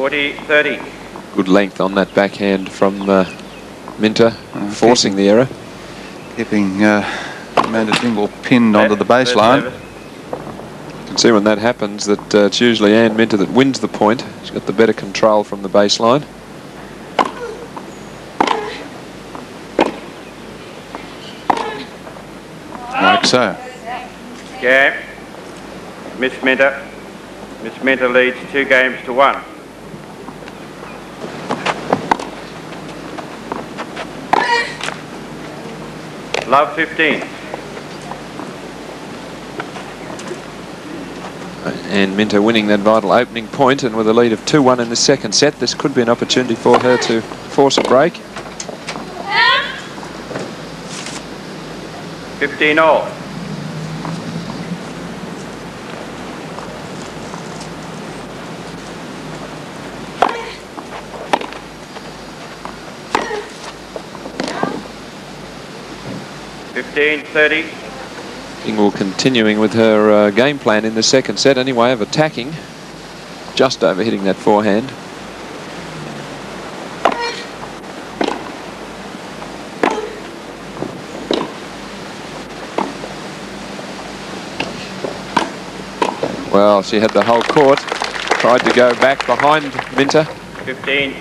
40 30. Good length on that backhand from uh, Minter, Uh, forcing the error. Keeping uh, Amanda Dingwall pinned onto the baseline. You can see when that happens that uh, it's usually Ann Minter that wins the point. She's got the better control from the baseline. Like so. Game. Miss Minter. Miss Minter leads two games to one. Love 15. Uh, and Minter winning that vital opening point and with a lead of 2-1 in the second set, this could be an opportunity for her to force a break. 15 all. Fifteen thirty. Dingwall continuing with her uh, game plan in the second set anyway of attacking, just over hitting that forehand. Well, she had the whole court, tried to go back behind Minter. Fifteen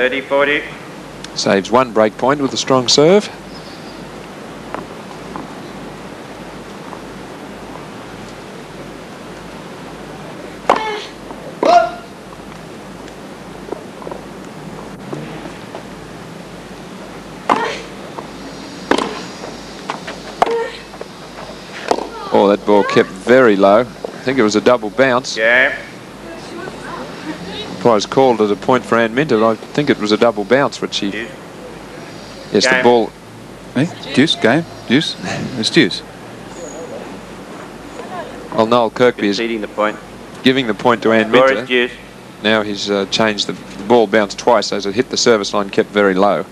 forty. Thirty forty. Saves one break point with a strong serve. Oh, that ball kept very low. I think it was a double bounce. Game. Was called as a point for Ann Minter, I think it was a double bounce, which she... Deuce. Yes, the ball... Eh? Deuce, game, deuce. It's deuce. Well, Noel Kirkby is the point. giving the point to Ann Minter. deuce. Now he's uh, changed the, the ball bounced twice as it hit the service line, kept very low.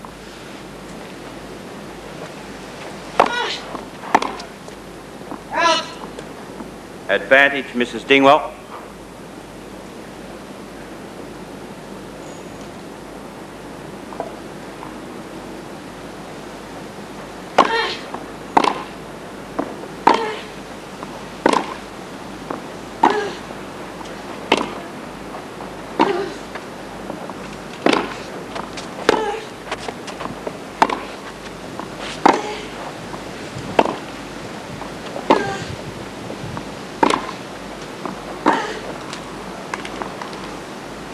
Advantage, Mrs. Dingwall.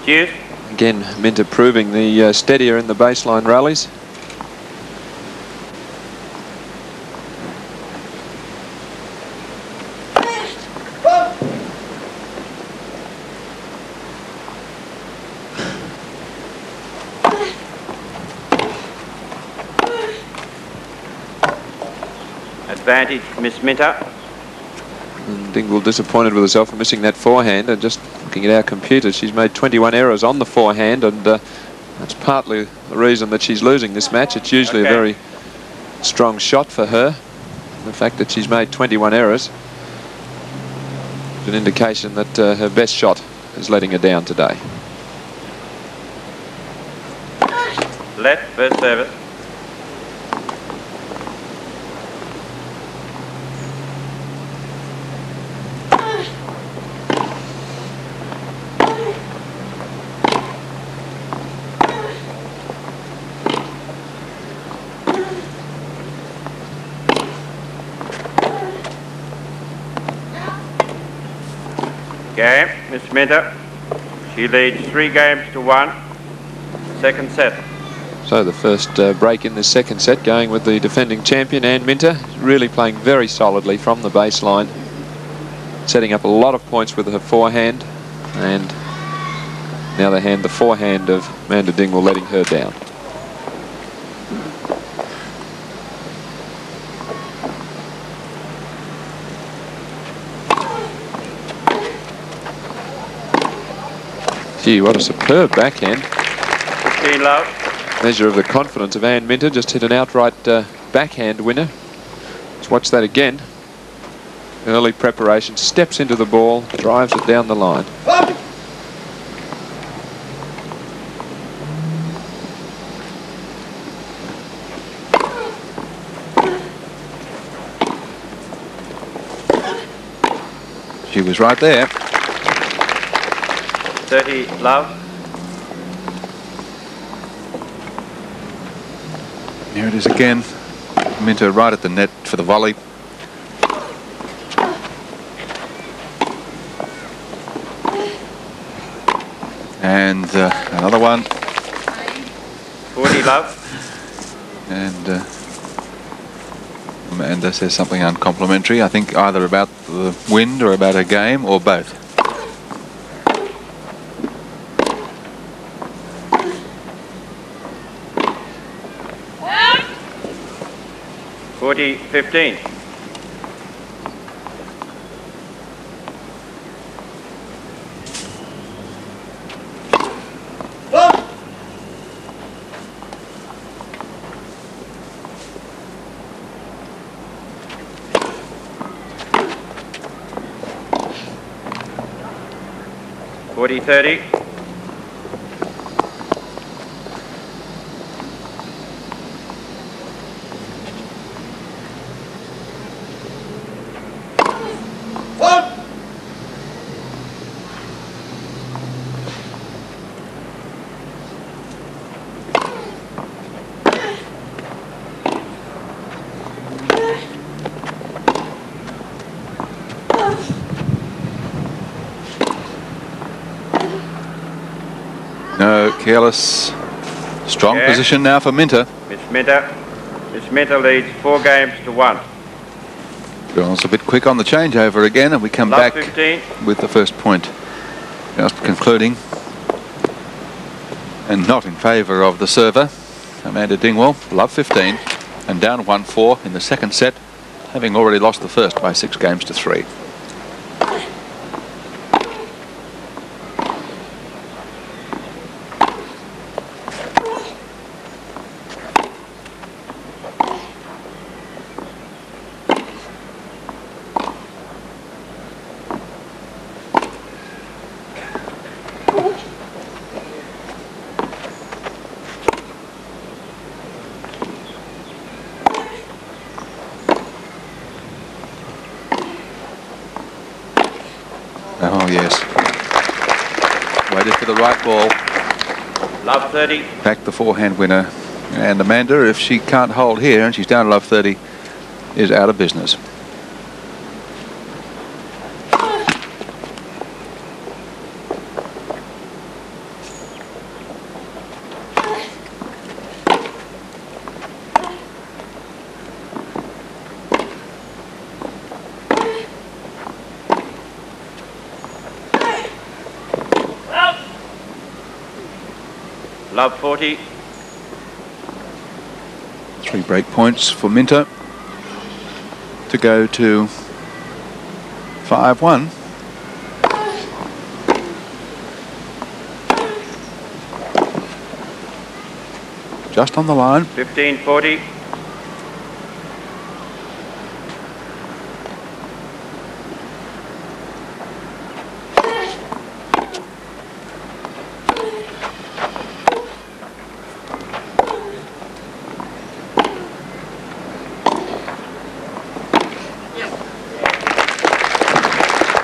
Deuce. Again, Minter proving the uh, steadier in the baseline rallies. Advantage, Miss Minter. And Dingwall disappointed with herself for missing that forehand and just looking at our computer, she's made 21 errors on the forehand and uh, that's partly the reason that she's losing this match. It's usually Okay. a very strong shot for her. The fact that she's made 21 errors is an indication that uh, her best shot is letting her down today. Left, first service. Game, Miss Minter. She leads three games to one. Second set. So the first uh, break in the second set going with the defending champion Ann Minter, really playing very solidly from the baseline, setting up a lot of points with her forehand, and on the hand, the forehand of Amanda Dingwall letting her down. Gee, what a superb backhand. 15 love. measure of the confidence of Ann Minter. Just hit an outright uh, backhand winner. Let's watch that again. Early preparation, steps into the ball, drives it down the line. She was right there. 30 love. Here it is again. Minter right at the net for the volley. And uh, another one. 40 love. And uh, Amanda says something uncomplimentary. I think either about the wind or about her game or both. Forty fifteen. Forty thirty. No, careless. Strong Yeah. position now for Minter. Miss Minter. Miss Minter leads four games to one. Girls a bit quick on the changeover again, and we come back 15. with the first point. Just concluding. And not in favour of the server. Amanda Dingwall, love 15, and down 1-4 in the second set, having already lost the first by six games to three. Oh yes. Waited for the right ball. Love 30. Back the forehand winner. And Amanda, if she can't hold here and she's down love 30, is out of business. Love 40. Three break points for Minter to go to 5-1. Just on the line. 15 40.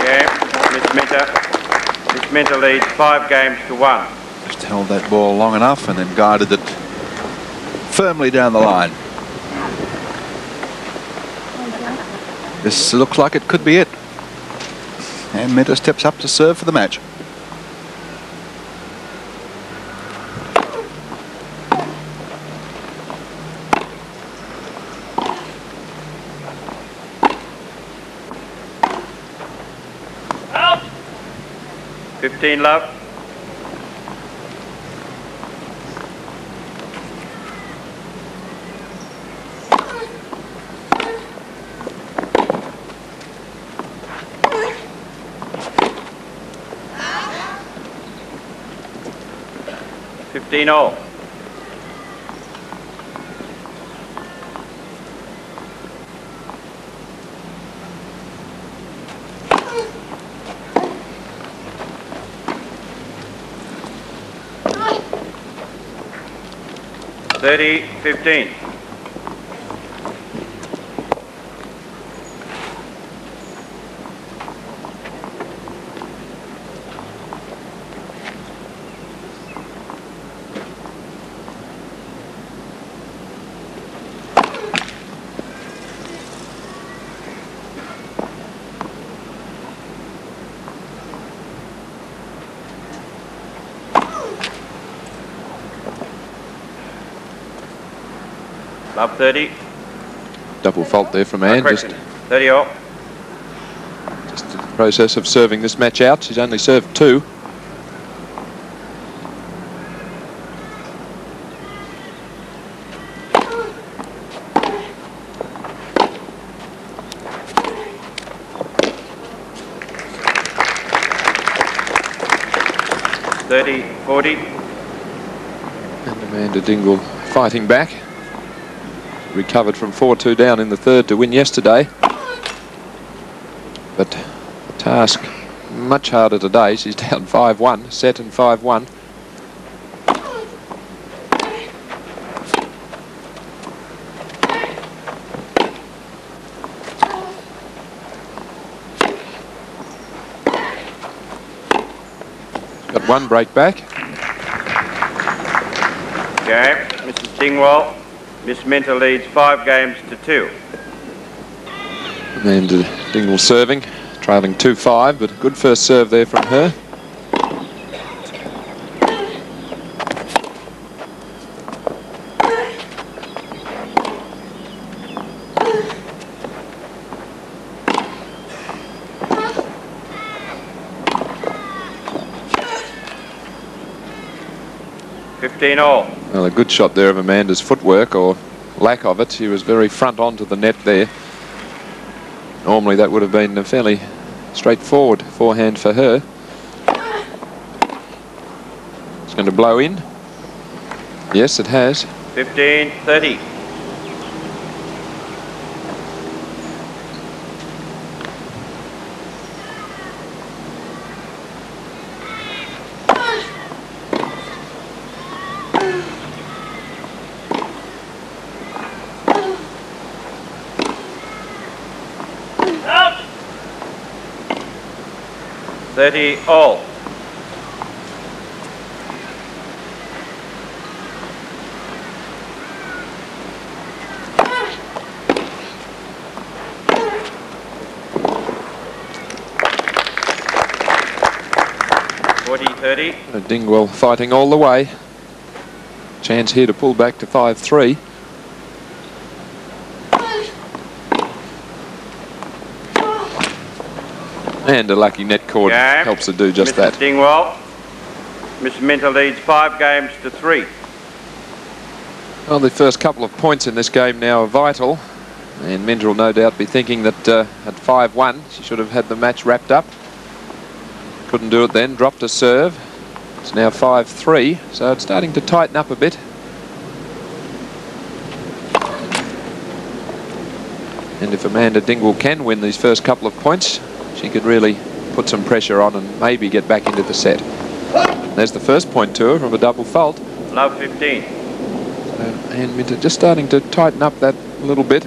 Game. Miss Minter. Minter leads five games to one. Just held that ball long enough and then guided it firmly down the line. This looks like it could be it. And Minter steps up to serve for the match. Fifteen love. Fifteen all. 30 15. Love 30. Double fault there from Ann. Just, 30 all. just the process of serving this match out. She's only served two. Thirty, forty. And Amanda Dingwall fighting back. Recovered from 4-2 down in the third to win yesterday. But the task much harder today. She's down 5-1, set and 5-1. Got one break back. Okay, Mrs. Dingwall. Miss Minter leads five games to two. And Dingwall serving, trailing 2-5, but good first serve there from her. Fifteen all. Well, a good shot there of Amanda's footwork, or lack of it. She was very front onto the net there. Normally that would have been a fairly straightforward forehand for her. It's going to blow in. Yes, it has. 15, 30. Thirty all. Forty, thirty. Dingwall fighting all the way. Chance here to pull back to 5-3. And a lucky net cord Game. helps her do just Mrs. that. Dingwall. Miss Minter leads five games to three. Well, the first couple of points in this game now are vital. And Minter will no doubt be thinking that uh, at 5-1, she should have had the match wrapped up. Couldn't do it then, dropped a serve. It's now 5-3, so it's starting to tighten up a bit. And if Amanda Dingwall can win these first couple of points, she could really put some pressure on and maybe get back into the set. There's the first point to her from a double fault. Love 15. So, Ann Minter just starting to tighten up that little bit.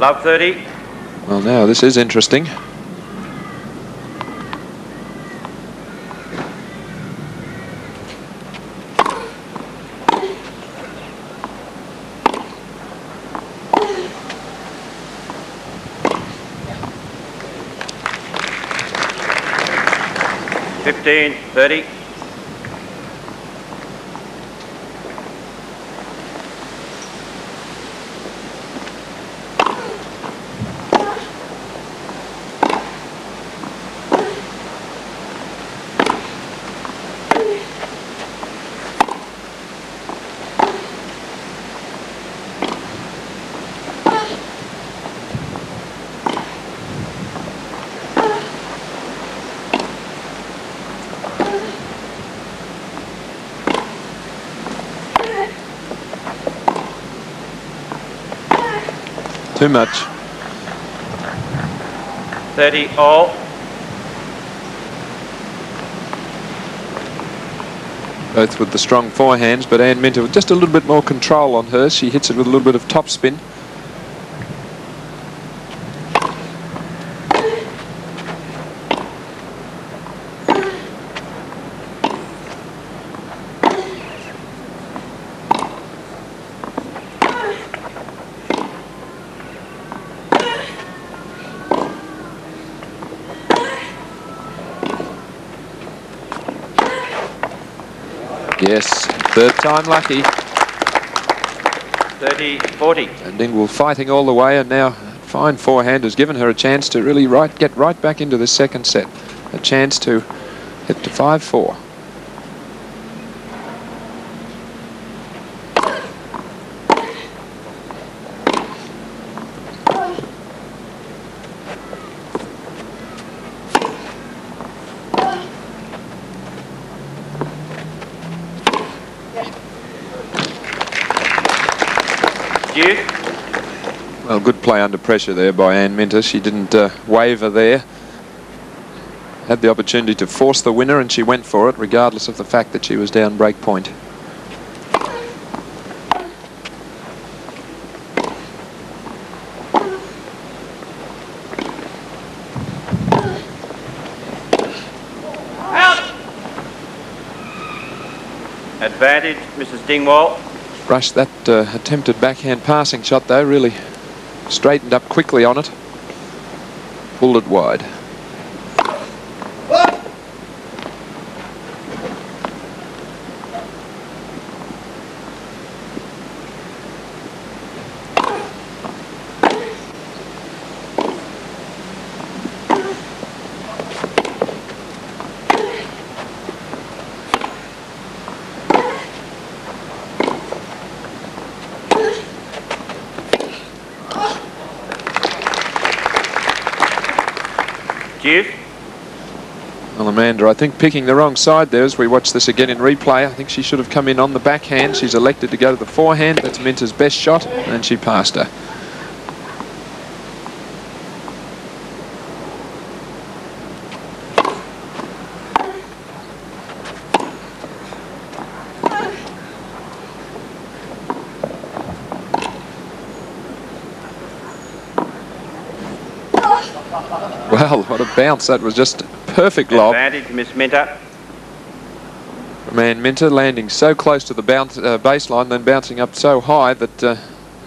Love 30. Well, now this is interesting. Fifteen, thirty. Too much. 30 all. Both with the strong forehands, but Ann Minter with just a little bit more control on her. She hits it with a little bit of topspin. Yes, third time lucky. 30 40. And Dingwall fighting all the way, and now fine forehand has given her a chance to really right get right back into the second set. A chance to hit to 5-4. Deuce. Well, good play under pressure there by Ann Minter. She didn't uh, waver there. Had the opportunity to force the winner and she went for it regardless of the fact that she was down break point. Advantage, Mrs. Dingwall. Rush that uh, attempted backhand passing shot though, really straightened up quickly on it. Pulled it wide. Deuce. Amanda, I think picking the wrong side there as we watch this again in replay. I think she should have come in on the backhand. She's elected to go to the forehand. That's Minter's best shot, and she passed her. Well, what a bounce. That was just perfect lob. Advantage, Miss Minter. Ann Minter landing so close to the bounce, uh, baseline, then bouncing up so high that uh,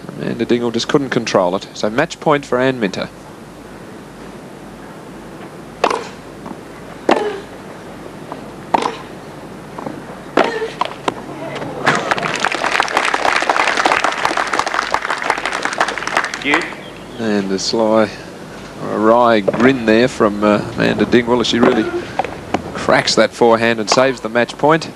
Amanda Dingwall just couldn't control it. So match point for Ann Minter. And a sly, wry grin there from uh, Amanda Dingwall as she really cracks that forehand and saves the match point.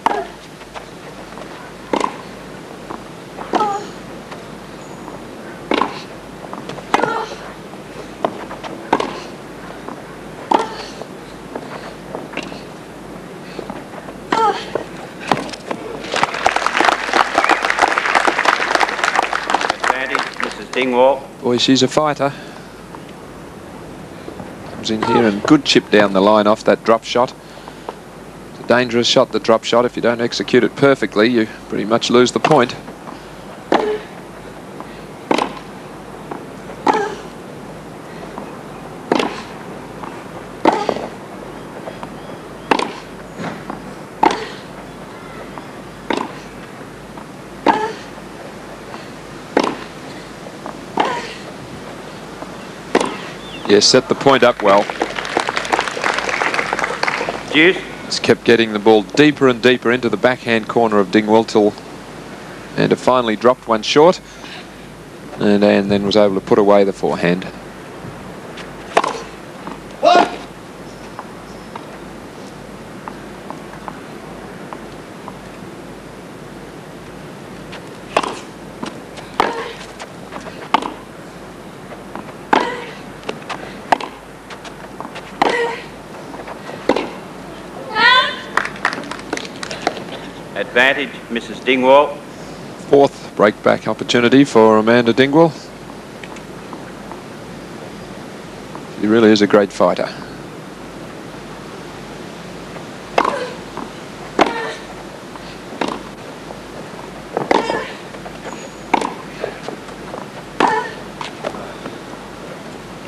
Dingwall. Boy, she's a fighter. Comes in here and good chip down the line off that drop shot. It's a dangerous shot, the drop shot. If you don't execute it perfectly, you pretty much lose the point. Yeah, set the point up well. Deuce. Just kept getting the ball deeper and deeper into the backhand corner of Dingwall till and it finally dropped one short and Ann then was able to put away the forehand. Advantage, Mrs. Dingwall. Fourth breakback opportunity for Amanda Dingwall. She really is a great fighter.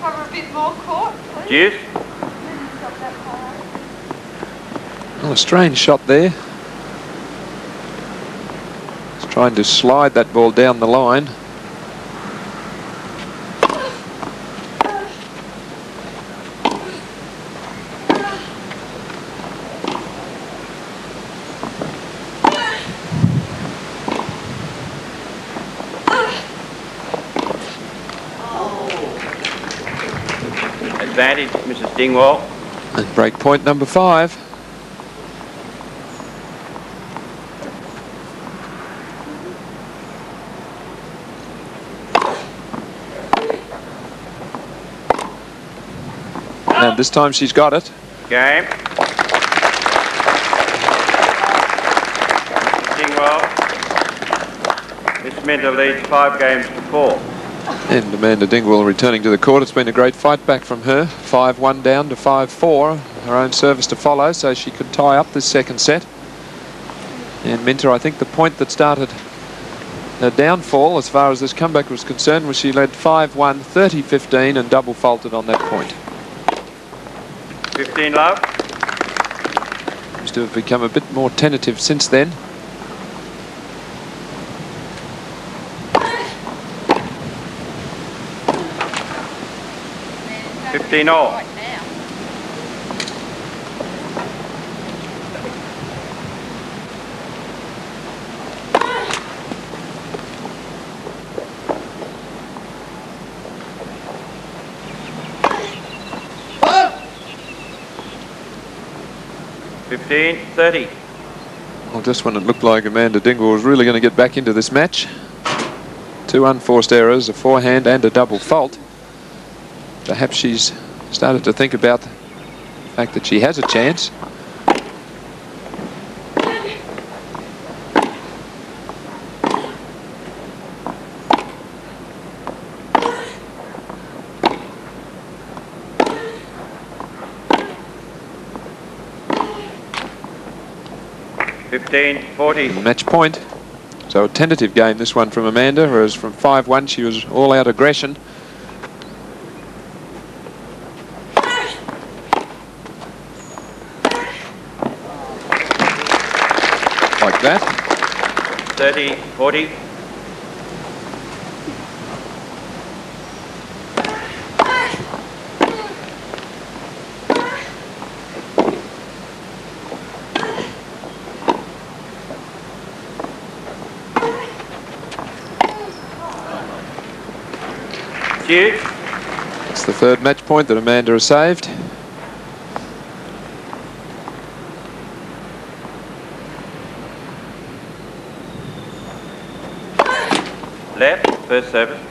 Cover a bit more court, please. Deuce. Oh, a strange shot there. Trying to slide that ball down the line. Advantage, Mrs. Dingwall. And break point number five. And this time she's got it. Game. Dingwall. Miss Minter leads five games to four. And Amanda Dingwall returning to the court. It's been a great fight back from her. 5-1 down to 5-4. Her own service to follow, so she could tie up this second set. And Minter, I think the point that started her downfall as far as this comeback was concerned was she led 5-1, 30-15 and double faulted on that point. 15 love. Seems to have become a bit more tentative since then. Fifteen all. Right now. Fifteen, thirty. Well, just when it looked like Amanda Dingwall was really going to get back into this match. Two unforced errors, a forehand and a double fault. Perhaps she's started to think about the fact that she has a chance. Fifteen, forty. Match point. So a tentative game, this one from Amanda, whereas from 5-1 she was all out aggression. Like that. 30, 40. Huge. It's the third match point that Amanda has saved. Left, first service.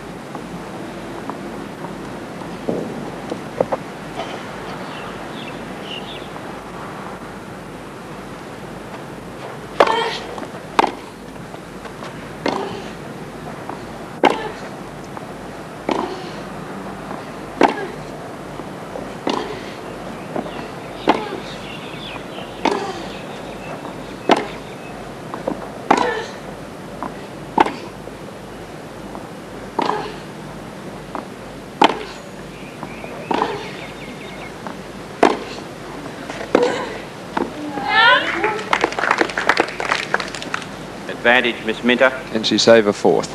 Advantage, Miss Minter. Can she save a fourth?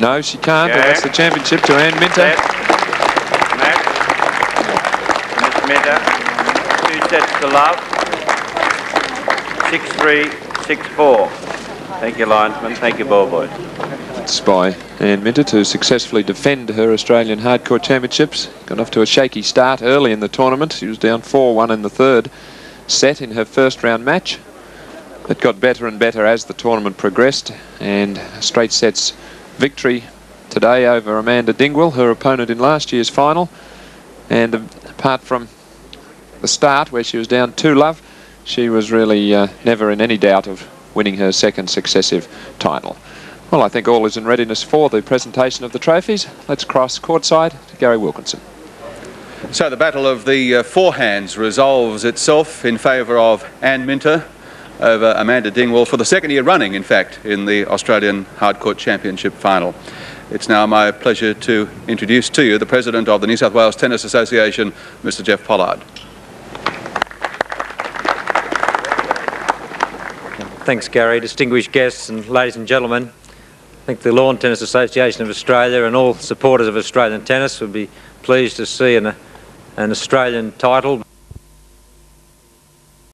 No, she can't. Okay. That's the championship to Ann Minter. Left. Match. Miss Minter. Two sets to love. 6-3, 6-4. Thank you, linesman. Thank you, ball boys. It's by Ann Minter to successfully defend her Australian Hardcourt Championships. Got off to a shaky start early in the tournament. She was down 4-1 in the third set in her first round match. It got better and better as the tournament progressed and straight sets victory today over Amanda Dingwall, her opponent in last year's final. And apart from the start where she was down 2 love, she was really uh, never in any doubt of winning her second successive title. Well, I think all is in readiness for the presentation of the trophies. Let's cross courtside to Gary Wilkinson. So the battle of the uh, forehands resolves itself in favour of Ann Minter over Amanda Dingwall for the second year running, in fact, in the Australian Hardcourt Championship final. It's now my pleasure to introduce to you the President of the New South Wales Tennis Association, Mr Jeff Pollard. Thanks, Gary. Distinguished guests and ladies and gentlemen, I think the Lawn Tennis Association of Australia and all supporters of Australian tennis would be pleased to see an, an Australian title